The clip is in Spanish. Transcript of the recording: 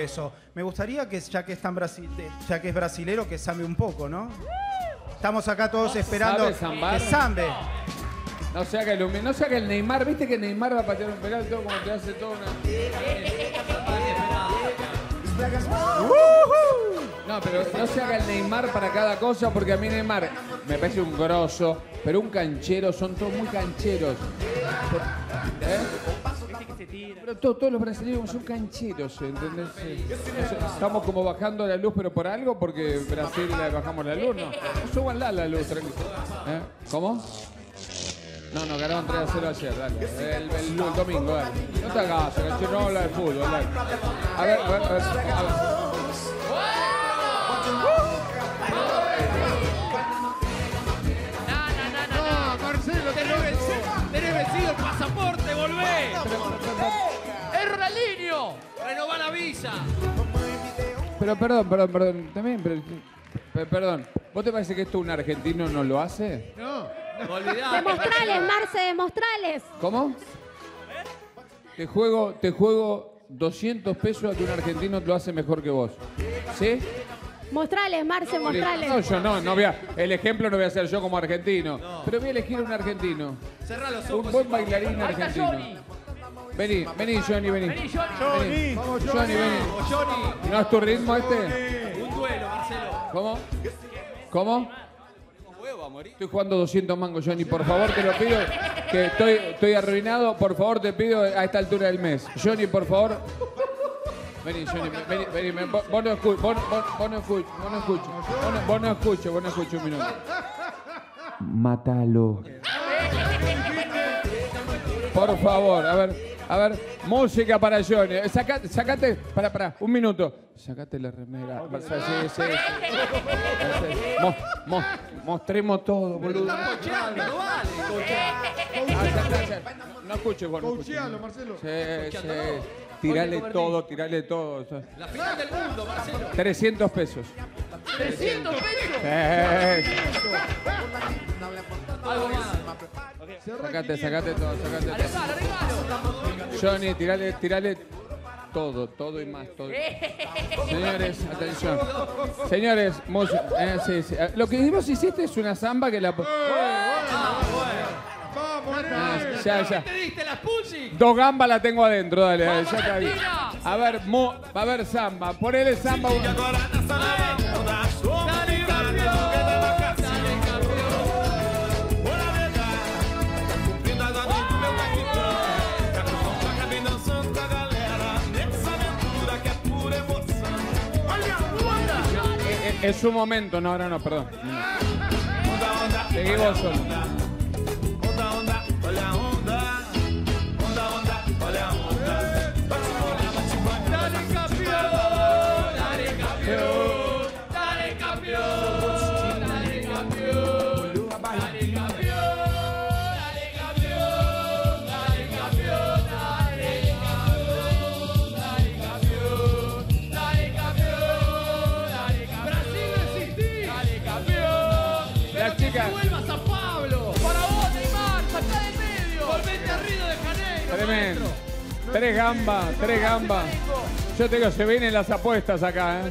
eso. Me gustaría que, ya que, es tan brasi- ya que es brasilero, que sambe un poco, ¿no? Estamos acá todos esperando que sambe. No se haga el no se haga el Neymar, viste que Neymar va a patear un penal todo como te hace todo una. No, pero no se haga el Neymar para cada cosa, porque a mí Neymar me parece un grosso, pero un canchero, son todos muy cancheros. ¿Eh? Pero to- todos los brasileños son cancheros, ¿entendés? Sí. O sea, Estamos como bajando la luz, pero por algo, porque Brasil le bajamos la luz, ¿no? Súbanla la luz, tranquilo. ¿Eh? ¿Cómo? No, no, ganaron 3 a 0 ayer, dale. El, el- el domingo, dale. No te hagas, canchero, no habla de fútbol, dale. A ver, a ver, a ver. a ver. No, Marcelo, tenés vencido, tenés vencido el pasaporte, volvé. ¡Es Ronaldinho! ¡Renová la visa! Pero perdón, perdón, perdón. También, pero, perdón. ¿Vos te parece que esto un argentino no lo hace? No. Demostrales, Marce, demostrales. ¿Cómo? Te juego, te juego 200 pesos a que un argentino lo hace mejor que vos. ¿Sí? Mostrales, Marce, mostrales. No, yo no, no voy a, el ejemplo no voy a ser yo como argentino. Pero voy a elegir un argentino. Cerrá los Un ojos. buen bailarín argentino. Johnny. Vení, vení, Johnny, vení. Vení, Johnny. Vení. Vamos, Johnny, vení. O Johnny. ¿No es tu ritmo este? Un duelo, Marcelo. ¿Cómo? ¿Cómo? Estoy jugando 200 mangos, Johnny. Por favor, te lo pido. Que estoy, estoy arruinado. Por favor, te pido a esta altura del mes. Johnny, por favor. Vení, Johnny. Vení, vení. vení. Vos, no escuchas. Vos, vos- vos no escuchas. Vos no escuchas. Vos no, vos no escuchas. Vos no escuchas un minuto. Mátalo. Por favor, a ver. A ver, música para Johnny. Sacate, sacate, para, para, un minuto. Sacate la remera. Sí, sí, sí. Mo- mo- mostremos todo, boludo. Vale. No, no escuches. Coachealo, Marcelo. Sí, sí. Tirale todo, tirale todo. La final del mundo, Marcelo. 300 pesos. 300 pesos. Sí. Algo más. Sacate, sacate todo, sacate todo. Johnny, tirale, tirale todo, todo y más, todo. Señores, atención. Señores, música. eh, sí, sí. Eh, Lo que vos hiciste es una samba que la. Ah, ya, ya. ¿Te diste las? Dos gambas la tengo adentro, dale, dale, ya está bien. A ver, mo, va a haber samba. Ponele samba. Dale, campeón. Dale, campeón. Eh, eh, Es su momento, no, ahora no, perdón. Seguí vos solo. Tres gambas, tres gambas. Yo te digo, se vienen las apuestas acá, ¿eh?